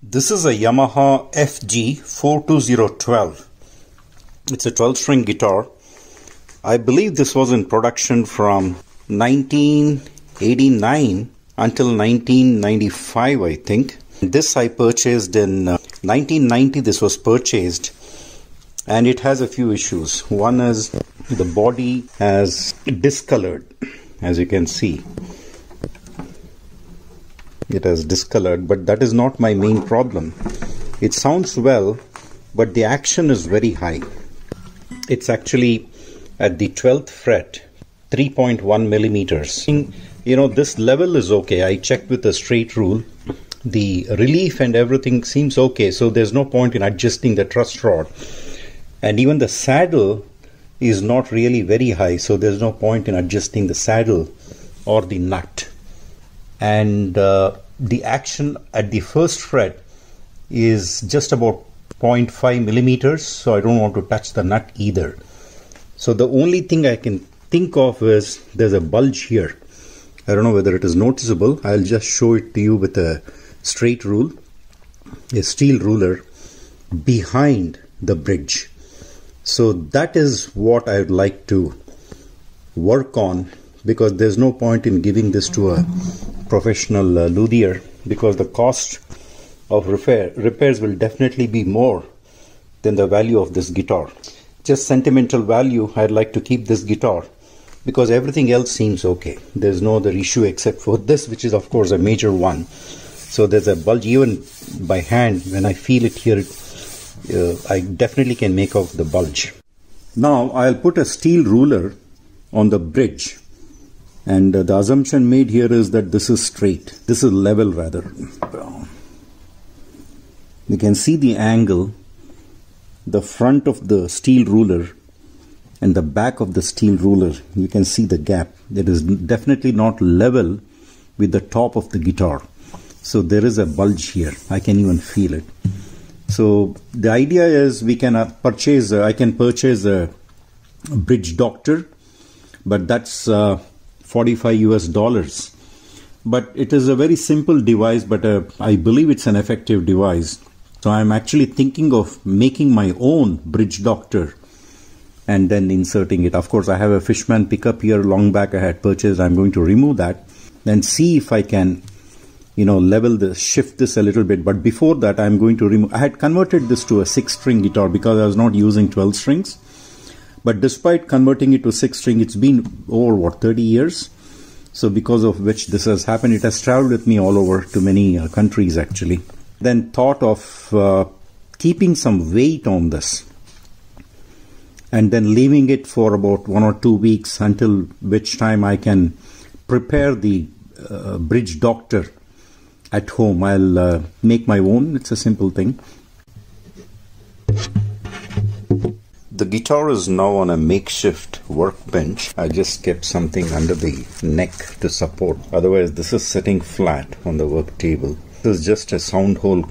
This is a Yamaha FG42012. It's a 12 string guitar. I believe this was in production from 1989 until 1995, I think. This I purchased in uh, 1990. This was purchased and it has a few issues. One is the body has discolored, as you can see it has discolored but that is not my main problem. It sounds well but the action is very high. It's actually at the 12th fret 3.1 millimeters. You know this level is okay. I checked with a straight rule. The relief and everything seems okay so there's no point in adjusting the truss rod. And even the saddle is not really very high so there's no point in adjusting the saddle or the nut. And uh, the action at the first fret is just about 0.5 millimeters so I don't want to touch the nut either. So the only thing I can think of is there's a bulge here. I don't know whether it is noticeable. I'll just show it to you with a straight rule a steel ruler behind the bridge. So that is what I would like to work on because there's no point in giving this to a professional uh, luthier because the cost of repair repairs will definitely be more than the value of this guitar. Just sentimental value i'd like to keep this guitar because everything else seems okay. There's no other issue except for this which is of course a major one. So there's a bulge even by hand. When i feel it here uh, i definitely can make out the bulge. Now i'll put a steel ruler on the bridge and uh, the assumption made here is that this is straight. This is level rather. You can see the angle the front of the steel ruler and the back of the steel ruler. You can see the gap. It is definitely not level with the top of the guitar. So there is a bulge here. I can even feel it. So the idea is we can uh, purchase uh, i can purchase a bridge doctor but that's uh, 45 US dollars. But it is a very simple device, but uh, I believe it's an effective device. So I'm actually thinking of making my own bridge doctor and then inserting it. Of course, I have a Fishman pickup here long back I had purchased. I'm going to remove that and see if I can, you know, level the shift this a little bit. But before that, I'm going to remove. I had converted this to a six string guitar because I was not using 12 strings. But despite converting it to six string, it's been over what 30 years. So because of which this has happened, it has traveled with me all over to many uh, countries actually. Then thought of uh, keeping some weight on this and then leaving it for about one or two weeks until which time I can prepare the uh, bridge doctor at home. I'll uh, make my own. It's a simple thing. The guitar is now on a makeshift workbench. I just kept something under the neck to support. Otherwise, this is sitting flat on the work table. This is just a sound hole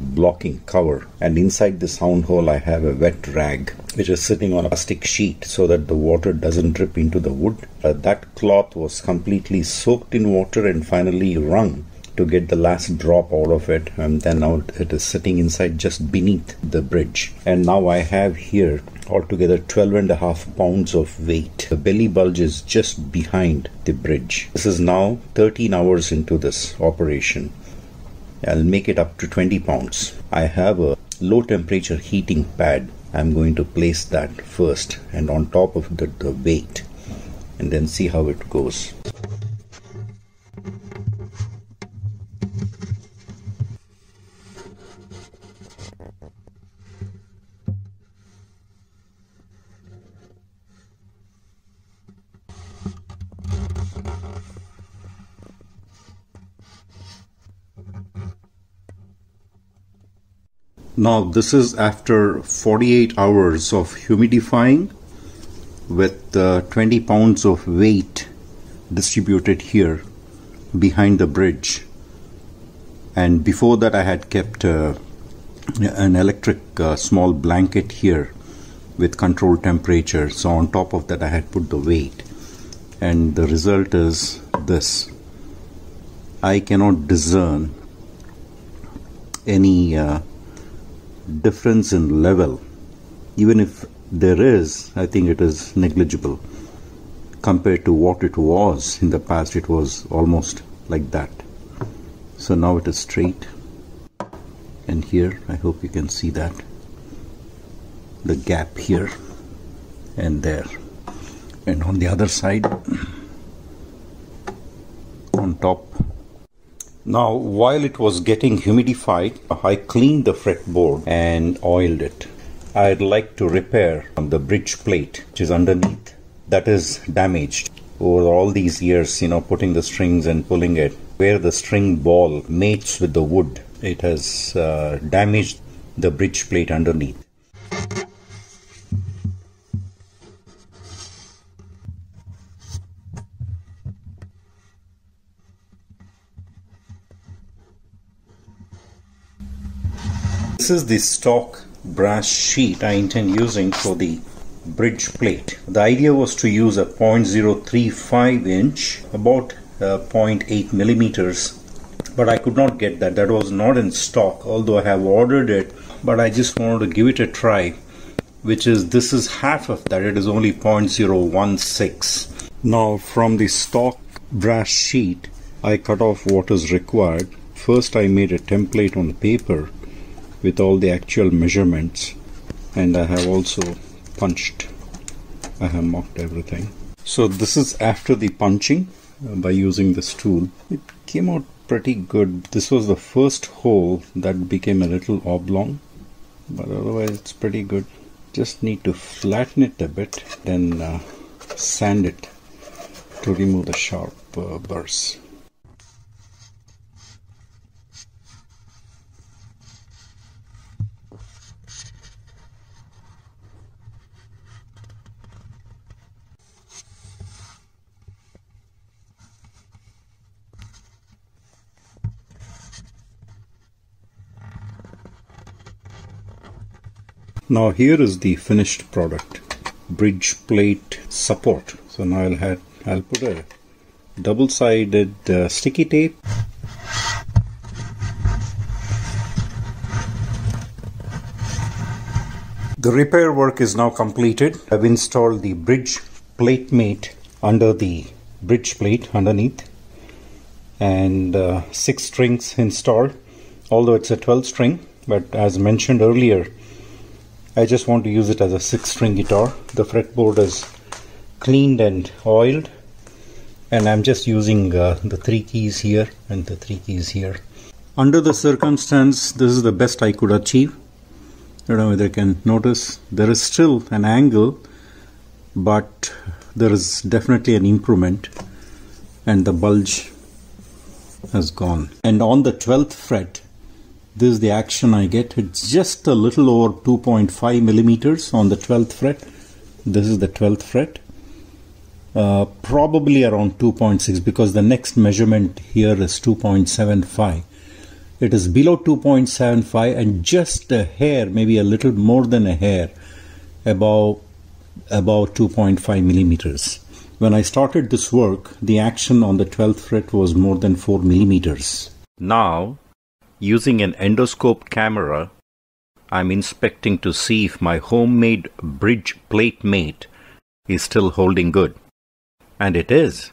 blocking cover and inside the sound hole I have a wet rag which is sitting on a plastic sheet so that the water doesn't drip into the wood. Uh, that cloth was completely soaked in water and finally wrung to get the last drop out of it and then now it is sitting inside just beneath the bridge. And now I have here altogether 12 and a half pounds of weight. The belly bulge is just behind the bridge. This is now 13 hours into this operation. I'll make it up to 20 pounds. I have a low temperature heating pad. I'm going to place that first and on top of the, the weight and then see how it goes Now this is after 48 hours of humidifying with uh, 20 pounds of weight distributed here behind the bridge. And before that I had kept uh, an electric uh, small blanket here with controlled temperature so on top of that I had put the weight. And the result is this. I cannot discern any uh, difference in level. Even if there is, I think it is negligible compared to what it was in the past. It was almost like that. So now it is straight. And here, I hope you can see that the gap here and there. And on the other side, on top. Now, while it was getting humidified, I cleaned the fretboard and oiled it. I'd like to repair the bridge plate which is underneath that is damaged over all these years, you know, putting the strings and pulling it. Where the string ball mates with the wood, it has uh, damaged the bridge plate underneath. This is the stock brass sheet I intend using for the bridge plate. The idea was to use a 0.035 inch, about uh, 0.8 millimeters, but I could not get that. That was not in stock, although I have ordered it, but I just wanted to give it a try, which is this is half of that, it is only 0.016. Now, from the stock brass sheet, I cut off what is required. First, I made a template on paper with all the actual measurements. And I have also punched I have marked everything. So this is after the punching uh, by using this tool it came out pretty good. This was the first hole that became a little oblong but otherwise it's pretty good. Just need to flatten it a bit then uh, sand it to remove the sharp uh, Now here is the finished product bridge plate support. So now I'll have I'll put a double-sided uh, sticky tape The repair work is now completed. I've installed the bridge plate mate under the bridge plate underneath and uh, six strings installed although it's a 12 string but as mentioned earlier I just want to use it as a six string guitar. The fretboard is cleaned and oiled. And I'm just using uh, the three keys here and the three keys here. Under the circumstance this is the best I could achieve. I don't know whether you can notice there is still an angle but there is definitely an improvement and the bulge has gone. And on the 12th fret this is the action I get. It's just a little over 2.5 millimeters on the 12th fret. This is the 12th fret. Uh, probably around 2.6 because the next measurement here is 2.75. It is below 2.75 and just a hair, maybe a little more than a hair, above about 2.5 millimeters. When I started this work, the action on the 12th fret was more than 4 millimeters. Now, Using an endoscope camera, I'm inspecting to see if my homemade bridge plate mate is still holding good. And it is.